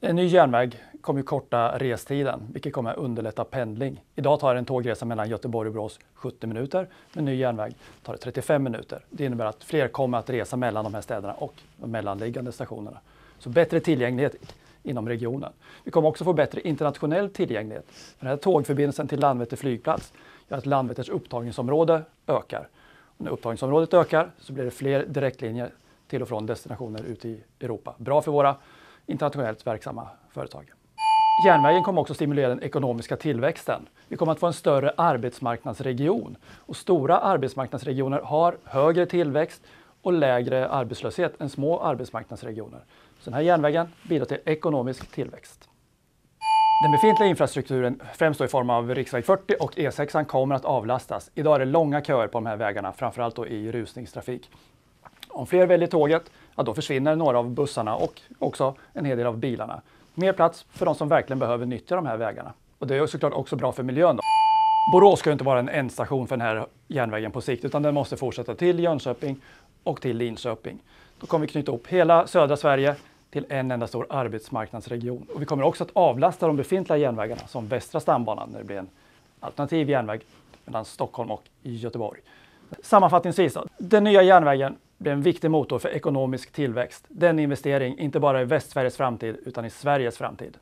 En ny järnväg kommer korta restiden, vilket kommer underlätta pendling. Idag tar en tågresa mellan Göteborg och Borås 70 minuter. Med ny järnväg tar det 35 minuter. Det innebär att fler kommer att resa mellan de här städerna och de mellanliggande stationerna. Så bättre tillgänglighet inom regionen. Vi kommer också få bättre internationell tillgänglighet. Den här tågförbindelsen till Landvetter flygplats gör att Landvetters upptagningsområde ökar. Och när upptagningsområdet ökar så blir det fler direktlinjer till och från destinationer ute i Europa. Bra för våra internationellt verksamma företag. Järnvägen kommer också stimulera den ekonomiska tillväxten. Vi kommer att få en större arbetsmarknadsregion och stora arbetsmarknadsregioner har högre tillväxt och lägre arbetslöshet än små arbetsmarknadsregioner. Så den här järnvägen bidrar till ekonomisk tillväxt. Den befintliga infrastrukturen, främst i form av riksväg 40 och E6, kommer att avlastas. Idag är det långa köer på de här vägarna, framförallt då i rusningstrafik. Om fler väljer tåget, ja, då försvinner några av bussarna och också en hel del av bilarna. Mer plats för de som verkligen behöver nyttja de här vägarna. Och det är såklart också bra för miljön. Då. Borås ska inte vara en ändstation för den här järnvägen på sikt, utan den måste fortsätta till Jönköping och till Linköping. Då kommer vi knyta ihop hela södra Sverige till en enda stor arbetsmarknadsregion. Och vi kommer också att avlasta de befintliga järnvägarna som Västra stambanan när det blir en alternativ järnväg mellan Stockholm och Göteborg. Sammanfattningsvis, då, den nya järnvägen blir en viktig motor för ekonomisk tillväxt. Den investering, inte bara i Västsveriges framtid, utan i Sveriges framtid.